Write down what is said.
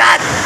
dead!